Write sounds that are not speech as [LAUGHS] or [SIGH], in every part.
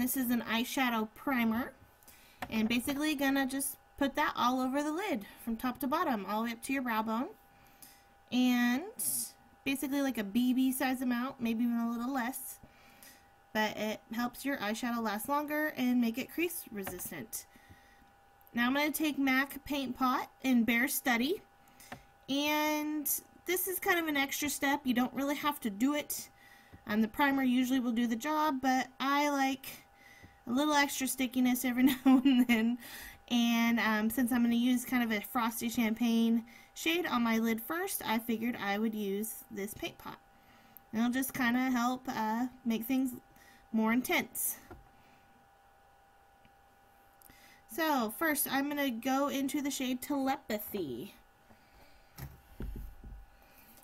this is an eyeshadow primer. And basically gonna just put that all over the lid from top to bottom, all the way up to your brow bone. And basically like a BB size amount, maybe even a little less. But it helps your eyeshadow last longer and make it crease resistant. Now I'm going to take MAC Paint Pot in Bare Study. And this is kind of an extra step. You don't really have to do it. Um, the primer usually will do the job, but I like a little extra stickiness every [LAUGHS] now and then. And um, since I'm going to use kind of a frosty champagne shade on my lid first, I figured I would use this paint pot. It'll just kind of help uh, make things more intense. So first I'm going to go into the shade Telepathy.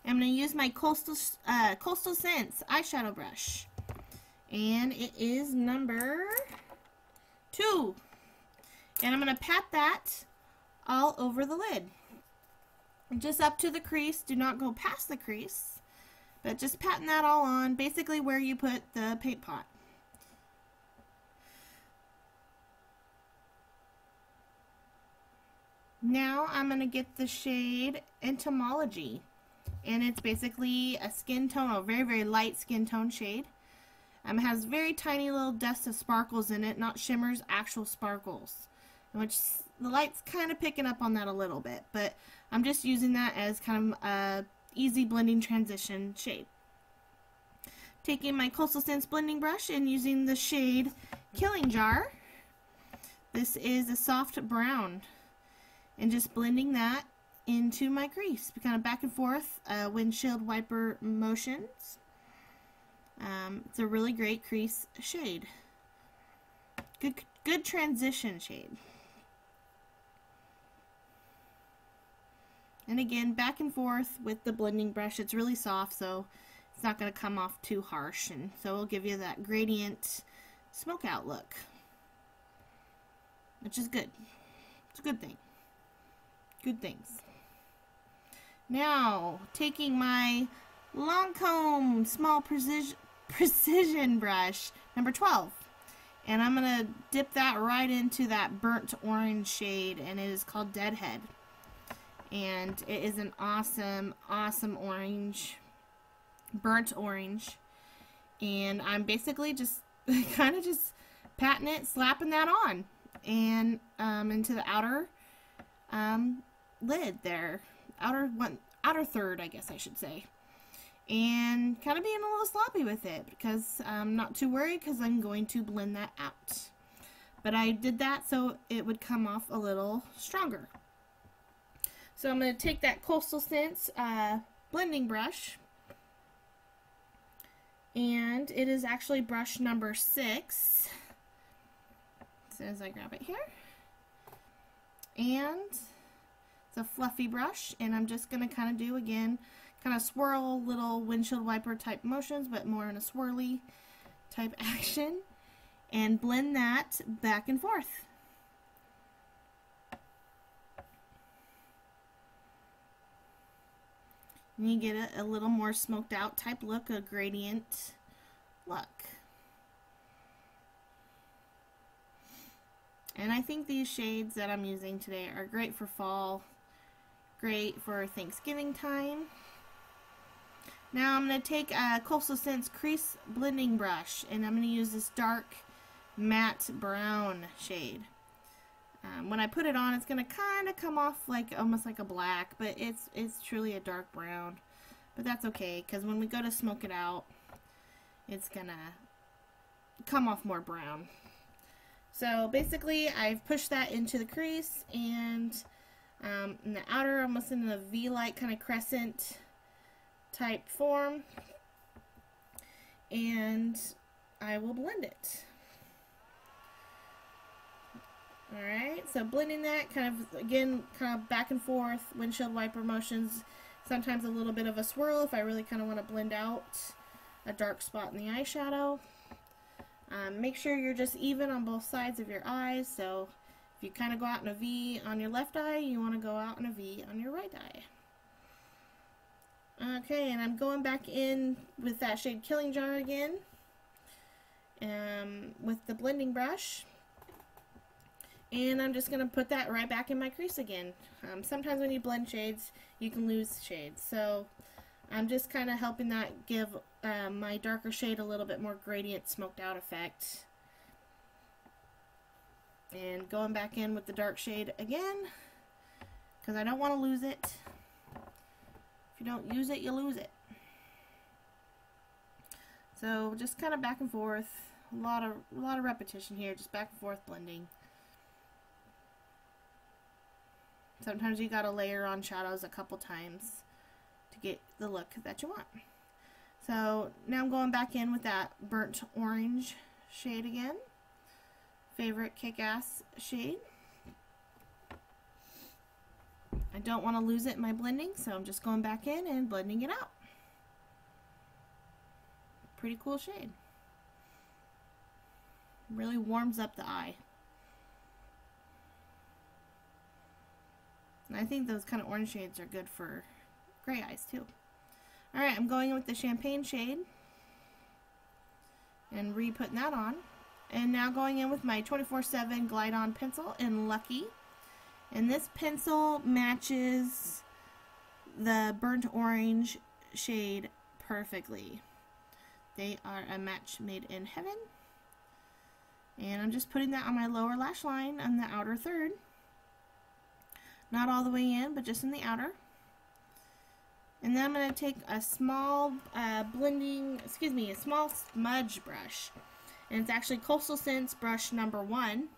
I'm going to use my Coastal, uh, Coastal Scents eyeshadow brush. And it is number two. And I'm going to pat that all over the lid. Just up to the crease. Do not go past the crease. But just patting that all on, basically where you put the paint pot. Now I'm going to get the shade Entomology and it's basically a skin tone, a very, very light skin tone shade. Um, it has very tiny little dust of sparkles in it, not shimmers, actual sparkles. Which the light's kind of picking up on that a little bit, but I'm just using that as kind of a easy blending transition shade. Taking my Coastal Scents blending brush and using the shade Killing Jar. This is a soft brown. And just blending that into my crease. Kind of back and forth, uh, windshield wiper motions. Um, it's a really great crease shade. Good, good transition shade. And again, back and forth with the blending brush. It's really soft, so it's not going to come off too harsh. And so it'll give you that gradient smoke out look. Which is good. It's a good thing. Good things. Now, taking my Lancome small precision, precision brush, number 12. And I'm going to dip that right into that burnt orange shade, and it is called Deadhead. And it is an awesome, awesome orange, burnt orange. And I'm basically just [LAUGHS] kind of just patting it, slapping that on, and um, into the outer um, lid there outer one, outer third, I guess I should say. And kind of being a little sloppy with it because I'm not too worried because I'm going to blend that out. But I did that so it would come off a little stronger. So I'm going to take that Coastal Scents uh, blending brush. And it is actually brush number six. So as I grab it here. And it's a fluffy brush, and I'm just going to kind of do, again, kind of swirl little windshield wiper type motions, but more in a swirly type [LAUGHS] action, and blend that back and forth. And you get a, a little more smoked out type look, a gradient look. And I think these shades that I'm using today are great for fall great for Thanksgiving time. Now I'm going to take a Coastal Scents Crease Blending Brush and I'm going to use this dark matte brown shade. Um, when I put it on it's going to kind of come off like almost like a black but it's it's truly a dark brown. But that's okay because when we go to smoke it out it's going to come off more brown. So basically I've pushed that into the crease and um, in the outer, almost in a V-like kind of crescent type form. And I will blend it. Alright, so blending that, kind of, again, kind of back and forth, windshield wiper motions, sometimes a little bit of a swirl if I really kind of want to blend out a dark spot in the eyeshadow. Um, make sure you're just even on both sides of your eyes, so if you kind of go out in a V on your left eye, you want to go out in a V on your right eye. Okay, and I'm going back in with that shade Killing Jar again. um, with the blending brush. And I'm just going to put that right back in my crease again. Um, sometimes when you blend shades, you can lose shades. So I'm just kind of helping that give uh, my darker shade a little bit more gradient smoked out effect. And going back in with the dark shade again, because I don't want to lose it. If you don't use it, you lose it. So just kind of back and forth. A lot of a lot of repetition here, just back and forth blending. Sometimes you gotta layer on shadows a couple times to get the look that you want. So now I'm going back in with that burnt orange shade again. Favorite kick-ass shade. I don't want to lose it in my blending, so I'm just going back in and blending it out. Pretty cool shade. Really warms up the eye. And I think those kind of orange shades are good for gray eyes too. Alright, I'm going with the champagne shade and re-putting that on. And now going in with my 24-7 Glide On pencil in Lucky. And this pencil matches the burnt orange shade perfectly. They are a match made in heaven. And I'm just putting that on my lower lash line on the outer third. Not all the way in, but just in the outer. And then I'm going to take a small uh, blending, excuse me, a small smudge brush. And it's actually Coastal Scents brush number one.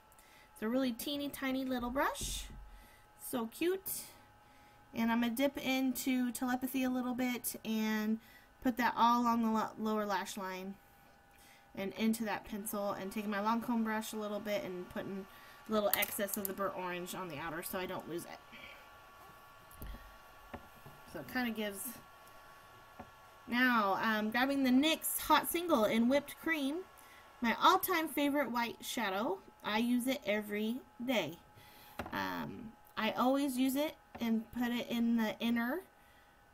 It's a really teeny tiny little brush. So cute. And I'm going to dip into telepathy a little bit and put that all along the lower lash line and into that pencil and taking my Lancome brush a little bit and putting a little excess of the burnt orange on the outer so I don't lose it. So it kind of gives... Now, um, grabbing the NYX Hot Single in Whipped Cream. My all-time favorite white shadow. I use it every day. Um, I always use it and put it in the inner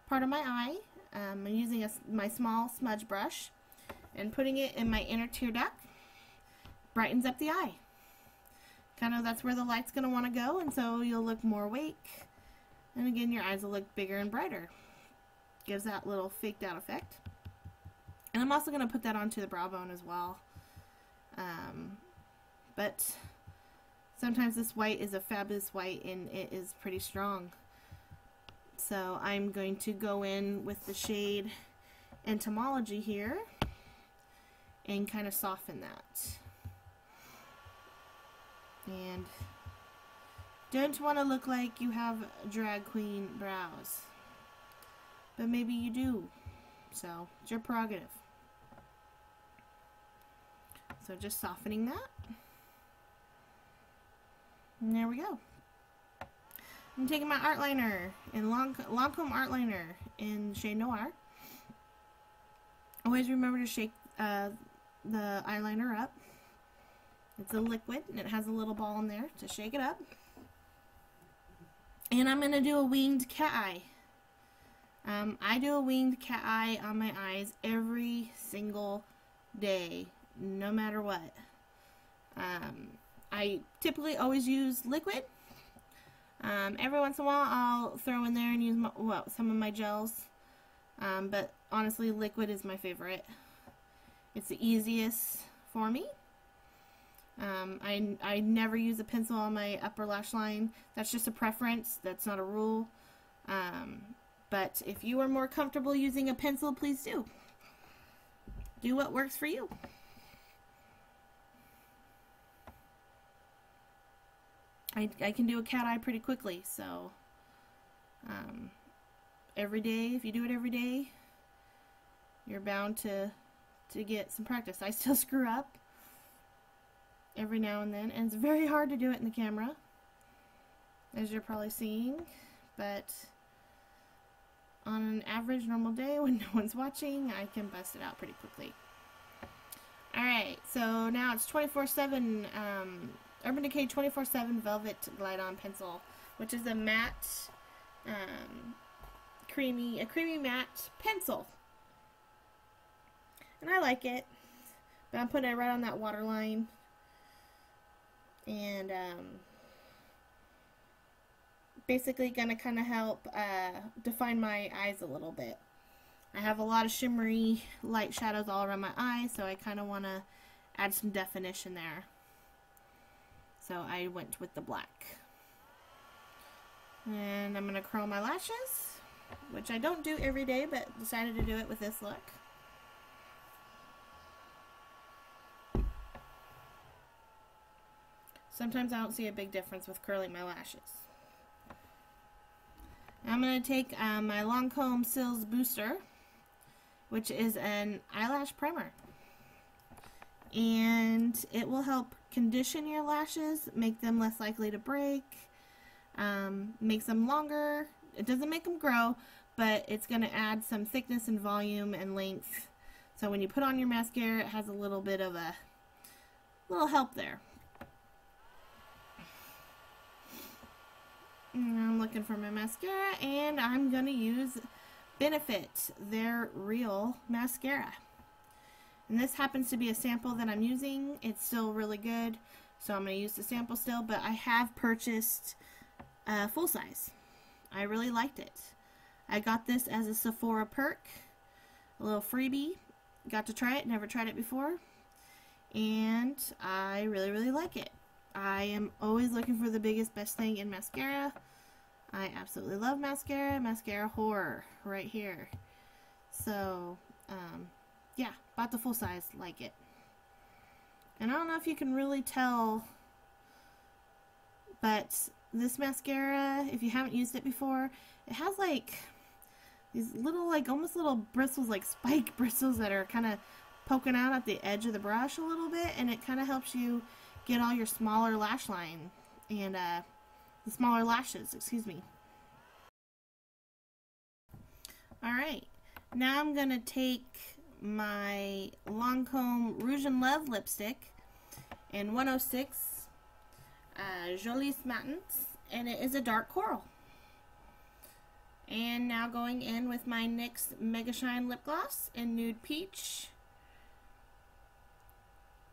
part of my eye. Um, I'm using a, my small smudge brush and putting it in my inner tear duct. Brightens up the eye. Kind of that's where the light's going to want to go and so you'll look more awake and again, your eyes will look bigger and brighter. Gives that little faked out effect. And I'm also going to put that onto the brow bone as well. Um, but sometimes this white is a fabulous white and it is pretty strong. So I'm going to go in with the shade Entomology here and kind of soften that. And don't want to look like you have drag queen brows. But maybe you do. So, it's your prerogative. So just softening that. And there we go. I'm taking my art liner and Long Lancome art liner in shade Noir. Always remember to shake uh, the eyeliner up. It's a liquid and it has a little ball in there to shake it up. And I'm going to do a winged cat eye. Um, I do a winged cat eye on my eyes every single day, no matter what. Um, I typically always use liquid. Um, every once in a while, I'll throw in there and use my, well, some of my gels. Um, but honestly, liquid is my favorite. It's the easiest for me. Um, I, I never use a pencil on my upper lash line. That's just a preference. That's not a rule. Um, but if you are more comfortable using a pencil, please do. Do what works for you. I, I can do a cat eye pretty quickly, so um, every day, if you do it every day, you're bound to to get some practice. I still [LAUGHS] screw up, every now and then, and it's very hard to do it in the camera, as you're probably seeing, but on an average normal day [LAUGHS] when no one's watching, I can bust it out pretty quickly. Alright, so now it's 24-7, um, Urban Decay 24-7 Velvet Glide On Pencil, which is a matte, um, creamy, a creamy matte pencil. And I like it. But I'm putting it right on that waterline. And um, basically going to kind of help uh, define my eyes a little bit. I have a lot of shimmery light shadows all around my eyes, so I kind of want to add some definition there. So I went with the black. And I'm going to curl my lashes, which I don't do every day, but decided to do it with this look. Sometimes I don't see a big difference with curling my lashes. I'm going to take um, my Lancome Cils Booster, which is an eyelash primer. And it will help condition your lashes, make them less likely to break, um, makes them longer. It doesn't make them grow, but it's going to add some thickness and volume and length. So when you put on your mascara, it has a little bit of a little help there. I'm looking for my mascara and I'm going to use Benefit, They're Real mascara. And this happens to be a sample that I'm using. It's still really good, so I'm going to use the sample still, but I have purchased uh, full size. I really liked it. I got this as a Sephora perk, a little freebie. Got to try it, never tried it before, and I really, really like it. I am always looking for the biggest, best thing in mascara. I absolutely love mascara. Mascara horror right here. So, um, yeah, bought the full size. Like it. And I don't know if you can really tell, but this mascara, if you haven't used it before, it has like these little, like almost little bristles, like spike [LAUGHS] bristles that are kind of poking out at the edge of the brush a little bit, and it kind of helps you get all your smaller lash line and uh, the smaller lashes, excuse me. Alright, now I'm going to take my Lancome Rouge in Love lipstick in 106 uh, Jolis Matins, and it is a dark coral. And now going in with my NYX Mega Shine Lip Gloss in Nude Peach.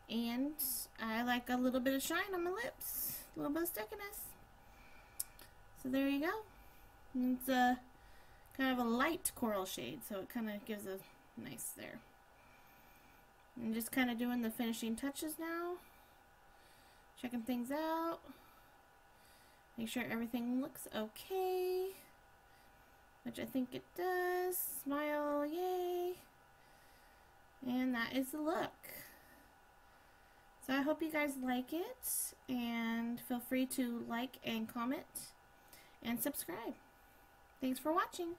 And I like a little bit of shine on my lips, a little bit of stickiness. So there you go. It's a kind of a light coral shade, so it kind of gives a nice there. I'm just kind of doing the finishing touches now. Checking things out. Make sure everything looks okay. Which I think it does. Smile, yay. And that is the look. So I hope you guys like it. And feel free to like and comment and subscribe. Thanks for watching.